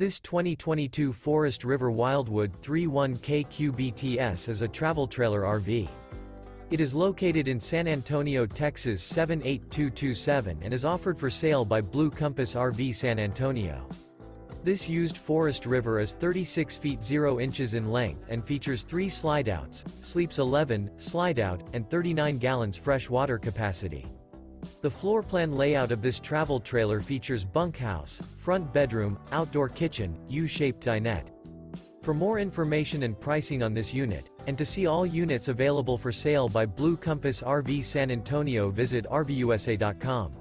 This 2022 Forest River Wildwood 31KQBTS is a travel trailer RV. It is located in San Antonio, Texas 78227 and is offered for sale by Blue Compass RV San Antonio. This used Forest River is 36 feet 0 inches in length and features three slideouts, sleeps 11, slideout, and 39 gallons fresh water capacity. The floor plan layout of this travel trailer features bunkhouse, front bedroom, outdoor kitchen, U-shaped dinette. For more information and pricing on this unit, and to see all units available for sale by Blue Compass RV San Antonio visit RVUSA.com.